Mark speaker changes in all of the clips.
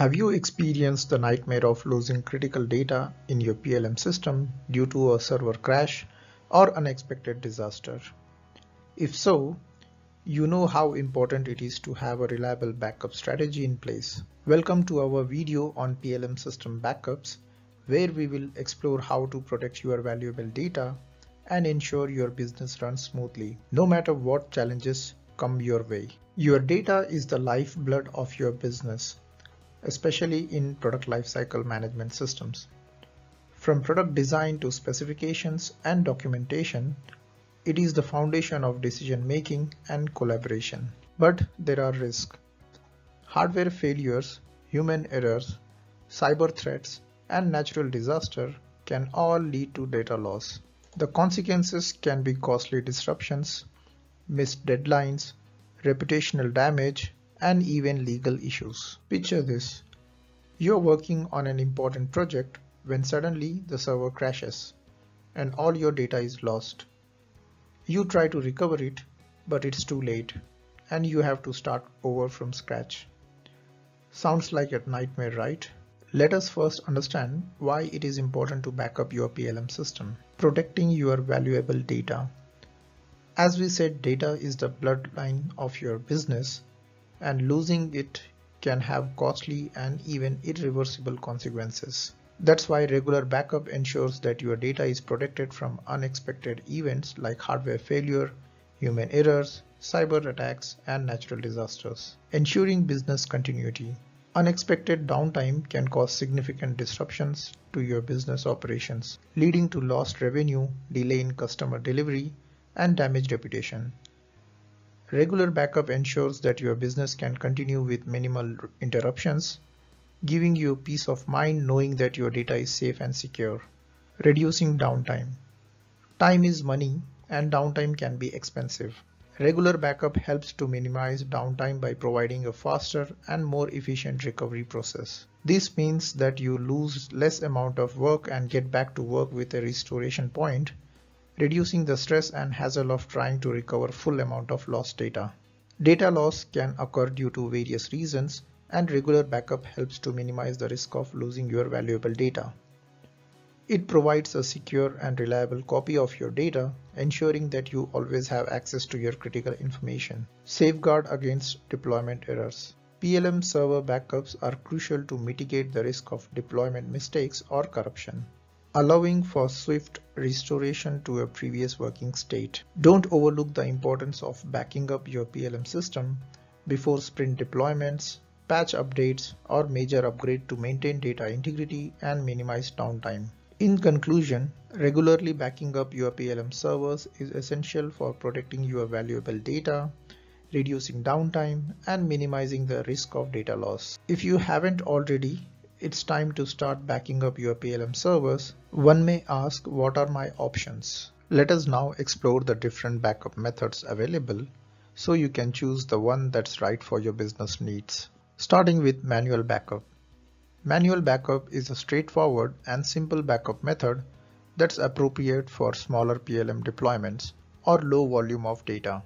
Speaker 1: Have you experienced the nightmare of losing critical data in your PLM system due to a server crash or unexpected disaster? If so, you know how important it is to have a reliable backup strategy in place. Welcome to our video on PLM system backups, where we will explore how to protect your valuable data and ensure your business runs smoothly, no matter what challenges come your way. Your data is the lifeblood of your business especially in product lifecycle management systems. From product design to specifications and documentation, it is the foundation of decision making and collaboration. But there are risks. Hardware failures, human errors, cyber threats, and natural disaster can all lead to data loss. The consequences can be costly disruptions, missed deadlines, reputational damage, and even legal issues. Picture this. You're working on an important project when suddenly the server crashes and all your data is lost. You try to recover it, but it's too late and you have to start over from scratch. Sounds like a nightmare, right? Let us first understand why it is important to back up your PLM system. Protecting your valuable data. As we said, data is the bloodline of your business and losing it can have costly and even irreversible consequences. That's why regular backup ensures that your data is protected from unexpected events like hardware failure, human errors, cyber attacks, and natural disasters. Ensuring business continuity. Unexpected downtime can cause significant disruptions to your business operations, leading to lost revenue, delay in customer delivery, and damaged reputation. Regular backup ensures that your business can continue with minimal interruptions, giving you peace of mind knowing that your data is safe and secure. Reducing downtime. Time is money and downtime can be expensive. Regular backup helps to minimize downtime by providing a faster and more efficient recovery process. This means that you lose less amount of work and get back to work with a restoration point reducing the stress and hassle of trying to recover full amount of lost data. Data loss can occur due to various reasons and regular backup helps to minimize the risk of losing your valuable data. It provides a secure and reliable copy of your data, ensuring that you always have access to your critical information. Safeguard against deployment errors. PLM server backups are crucial to mitigate the risk of deployment mistakes or corruption allowing for swift restoration to a previous working state. Don't overlook the importance of backing up your PLM system before sprint deployments, patch updates, or major upgrade to maintain data integrity and minimize downtime. In conclusion, regularly backing up your PLM servers is essential for protecting your valuable data, reducing downtime, and minimizing the risk of data loss. If you haven't already, it's time to start backing up your PLM servers, one may ask what are my options? Let us now explore the different backup methods available so you can choose the one that's right for your business needs. Starting with manual backup. Manual backup is a straightforward and simple backup method that's appropriate for smaller PLM deployments or low volume of data.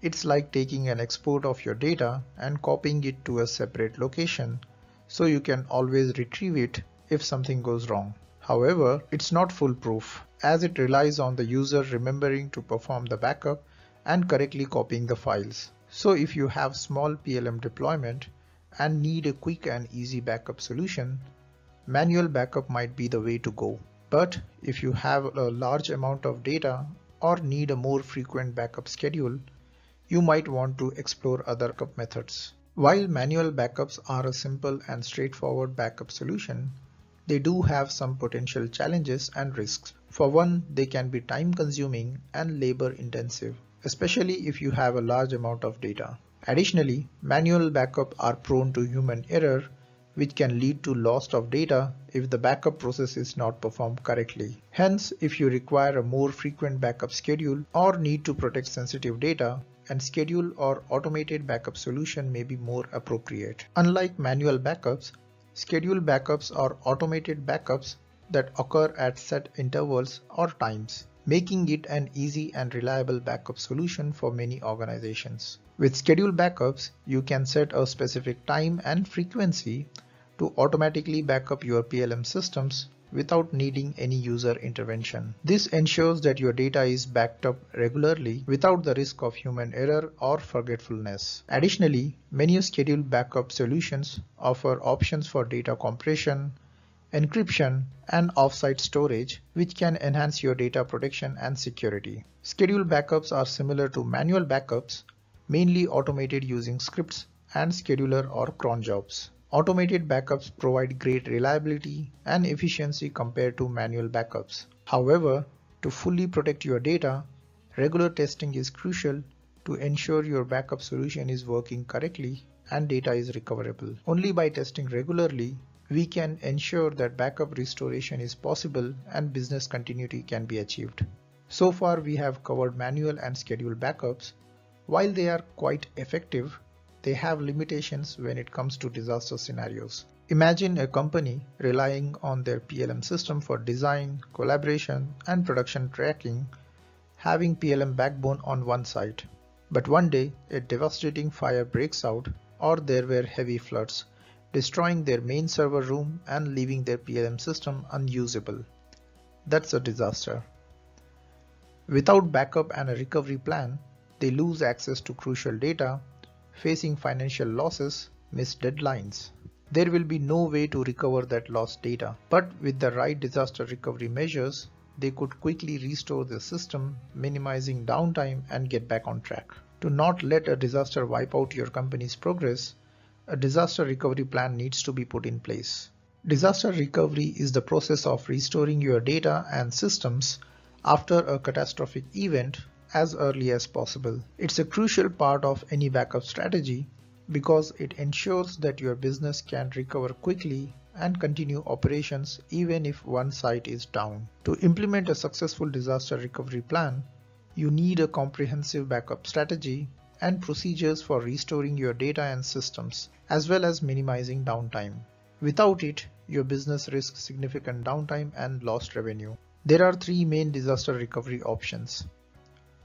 Speaker 1: It's like taking an export of your data and copying it to a separate location so you can always retrieve it if something goes wrong. However, it's not foolproof as it relies on the user remembering to perform the backup and correctly copying the files. So if you have small PLM deployment and need a quick and easy backup solution, manual backup might be the way to go. But if you have a large amount of data or need a more frequent backup schedule, you might want to explore other backup methods. While manual backups are a simple and straightforward backup solution, they do have some potential challenges and risks. For one, they can be time consuming and labor intensive, especially if you have a large amount of data. Additionally, manual backup are prone to human error, which can lead to loss of data if the backup process is not performed correctly. Hence, if you require a more frequent backup schedule or need to protect sensitive data, and schedule or automated backup solution may be more appropriate. Unlike manual backups, scheduled backups are automated backups that occur at set intervals or times, making it an easy and reliable backup solution for many organizations. With scheduled backups, you can set a specific time and frequency to automatically backup your PLM systems without needing any user intervention. This ensures that your data is backed up regularly without the risk of human error or forgetfulness. Additionally, many scheduled backup solutions offer options for data compression, encryption, and offsite storage, which can enhance your data protection and security. Scheduled backups are similar to manual backups, mainly automated using scripts and scheduler or cron jobs. Automated backups provide great reliability and efficiency compared to manual backups. However, to fully protect your data, regular testing is crucial to ensure your backup solution is working correctly and data is recoverable. Only by testing regularly, we can ensure that backup restoration is possible and business continuity can be achieved. So far we have covered manual and scheduled backups while they are quite effective, they have limitations when it comes to disaster scenarios. Imagine a company relying on their PLM system for design, collaboration, and production tracking, having PLM backbone on one side. But one day, a devastating fire breaks out, or there were heavy floods, destroying their main server room and leaving their PLM system unusable. That's a disaster. Without backup and a recovery plan, they lose access to crucial data, facing financial losses, missed deadlines. There will be no way to recover that lost data, but with the right disaster recovery measures, they could quickly restore the system, minimizing downtime and get back on track. To not let a disaster wipe out your company's progress, a disaster recovery plan needs to be put in place. Disaster recovery is the process of restoring your data and systems after a catastrophic event as early as possible. It's a crucial part of any backup strategy because it ensures that your business can recover quickly and continue operations even if one site is down. To implement a successful disaster recovery plan, you need a comprehensive backup strategy and procedures for restoring your data and systems, as well as minimizing downtime. Without it, your business risks significant downtime and lost revenue. There are three main disaster recovery options.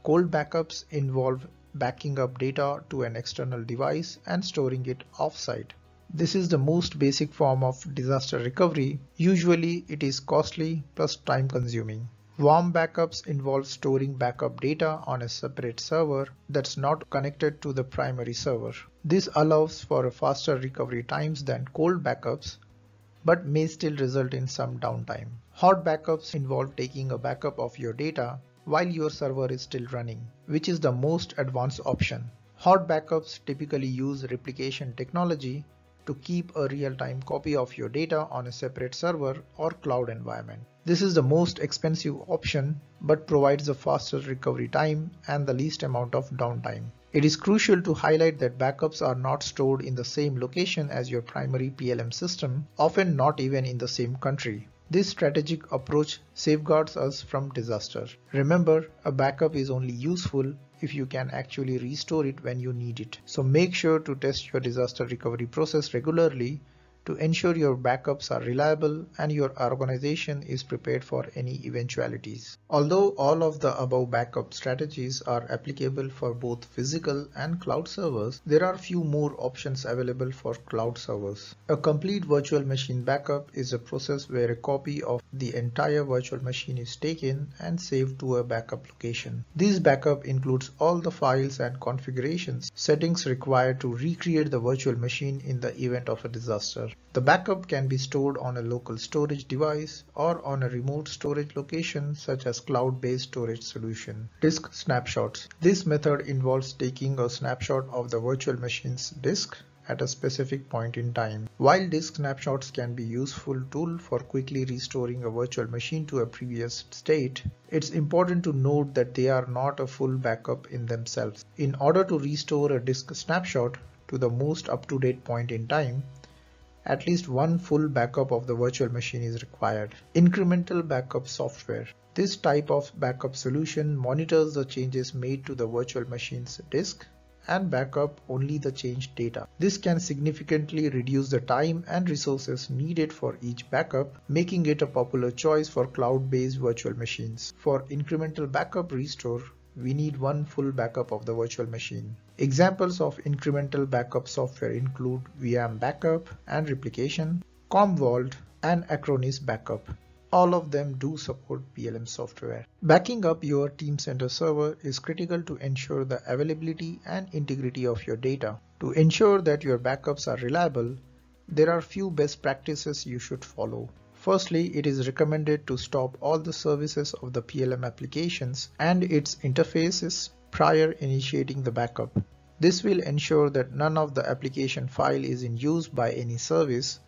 Speaker 1: Cold backups involve backing up data to an external device and storing it offsite. This is the most basic form of disaster recovery. Usually it is costly plus time consuming. Warm backups involve storing backup data on a separate server that's not connected to the primary server. This allows for faster recovery times than cold backups, but may still result in some downtime. Hot backups involve taking a backup of your data while your server is still running, which is the most advanced option. Hot backups typically use replication technology to keep a real-time copy of your data on a separate server or cloud environment. This is the most expensive option but provides the fastest recovery time and the least amount of downtime. It is crucial to highlight that backups are not stored in the same location as your primary PLM system, often not even in the same country. This strategic approach safeguards us from disaster. Remember, a backup is only useful if you can actually restore it when you need it. So make sure to test your disaster recovery process regularly to ensure your backups are reliable and your organization is prepared for any eventualities. Although all of the above backup strategies are applicable for both physical and cloud servers, there are few more options available for cloud servers. A complete virtual machine backup is a process where a copy of the entire virtual machine is taken and saved to a backup location. This backup includes all the files and configurations settings required to recreate the virtual machine in the event of a disaster. The backup can be stored on a local storage device or on a remote storage location such as cloud-based storage solution. Disk snapshots. This method involves taking a snapshot of the virtual machine's disk at a specific point in time. While disk snapshots can be useful tool for quickly restoring a virtual machine to a previous state, it's important to note that they are not a full backup in themselves. In order to restore a disk snapshot to the most up-to-date point in time, at least one full backup of the virtual machine is required. Incremental backup software. This type of backup solution monitors the changes made to the virtual machine's disk and backup only the changed data. This can significantly reduce the time and resources needed for each backup, making it a popular choice for cloud-based virtual machines. For incremental backup restore, we need one full backup of the virtual machine. Examples of incremental backup software include Veeam Backup and Replication, Commvault, and Acronis Backup. All of them do support PLM software. Backing up your Teamcenter server is critical to ensure the availability and integrity of your data. To ensure that your backups are reliable, there are few best practices you should follow. Firstly, it is recommended to stop all the services of the PLM applications and its interfaces prior initiating the backup. This will ensure that none of the application file is in use by any service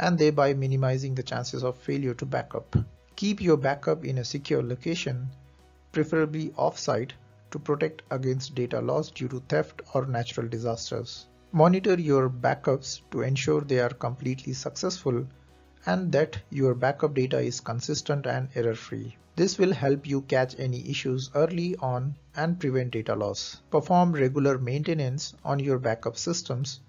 Speaker 1: and thereby minimizing the chances of failure to backup. Keep your backup in a secure location, preferably off-site, to protect against data loss due to theft or natural disasters. Monitor your backups to ensure they are completely successful and that your backup data is consistent and error-free. This will help you catch any issues early on and prevent data loss. Perform regular maintenance on your backup systems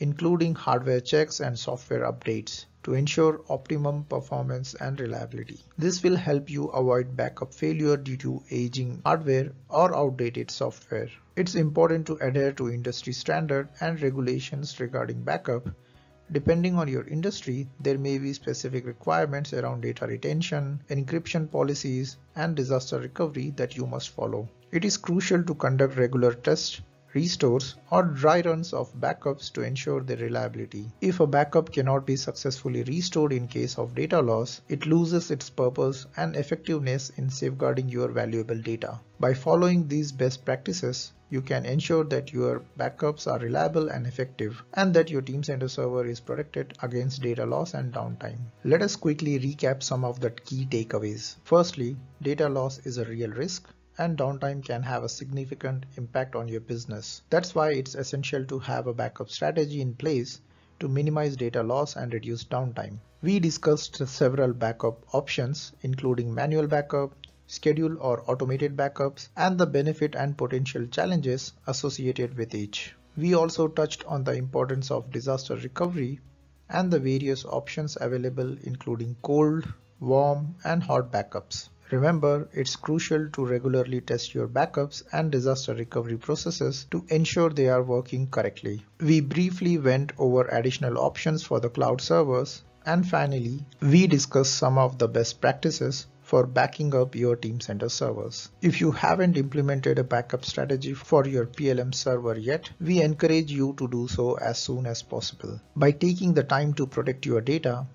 Speaker 1: including hardware checks and software updates to ensure optimum performance and reliability. This will help you avoid backup failure due to aging hardware or outdated software. It's important to adhere to industry standard and regulations regarding backup. Depending on your industry, there may be specific requirements around data retention, encryption policies, and disaster recovery that you must follow. It is crucial to conduct regular tests restores, or dry runs of backups to ensure their reliability. If a backup cannot be successfully restored in case of data loss, it loses its purpose and effectiveness in safeguarding your valuable data. By following these best practices, you can ensure that your backups are reliable and effective and that your Teamcenter server is protected against data loss and downtime. Let us quickly recap some of the key takeaways. Firstly, data loss is a real risk and downtime can have a significant impact on your business. That's why it's essential to have a backup strategy in place to minimize data loss and reduce downtime. We discussed several backup options including manual backup, schedule or automated backups, and the benefit and potential challenges associated with each. We also touched on the importance of disaster recovery and the various options available including cold, warm, and hot backups. Remember, it's crucial to regularly test your backups and disaster recovery processes to ensure they are working correctly. We briefly went over additional options for the cloud servers and finally, we discussed some of the best practices for backing up your Teamcenter servers. If you haven't implemented a backup strategy for your PLM server yet, we encourage you to do so as soon as possible. By taking the time to protect your data,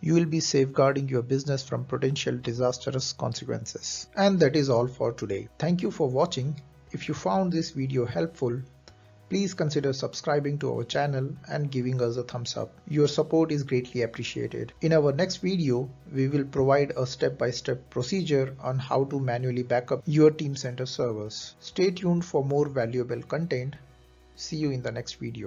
Speaker 1: you will be safeguarding your business from potential disastrous consequences. And that is all for today. Thank you for watching. If you found this video helpful, please consider subscribing to our channel and giving us a thumbs up. Your support is greatly appreciated. In our next video, we will provide a step-by-step -step procedure on how to manually backup your Teamcenter servers. Stay tuned for more valuable content. See you in the next video.